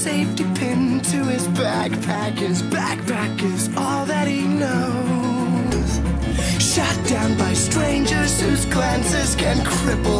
safety pin to his backpack. His backpack is all that he knows. Shot down by strangers whose glances can cripple.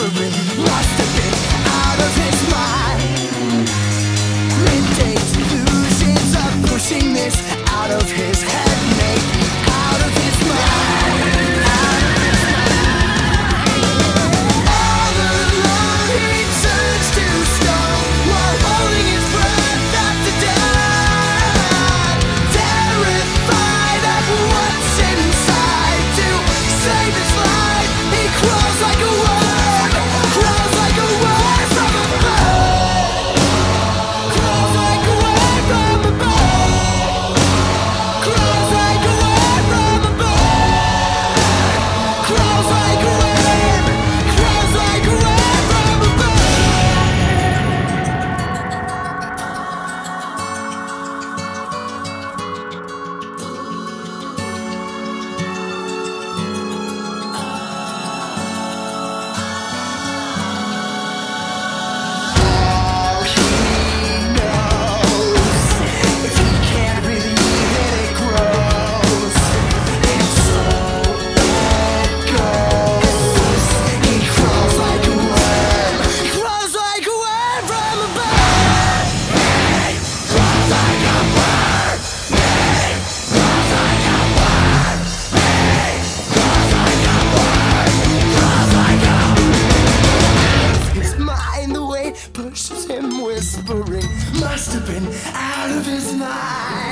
must have been out of his mind.